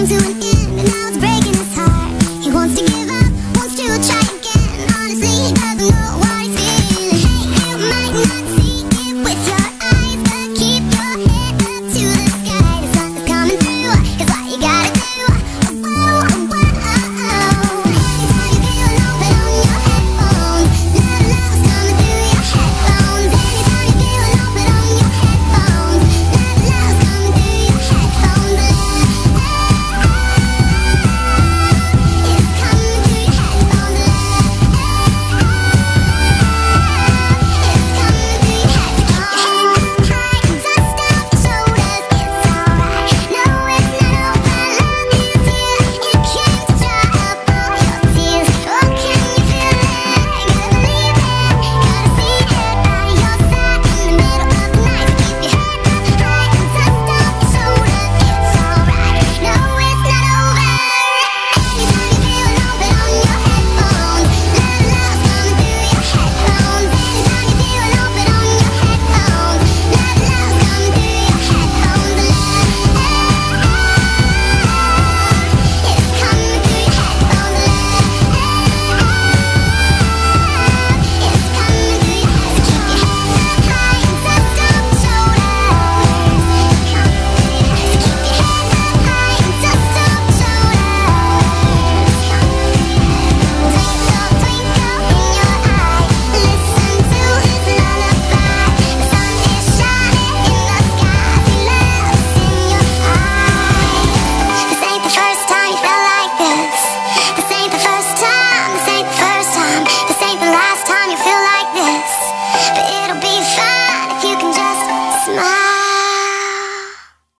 came to an end and I was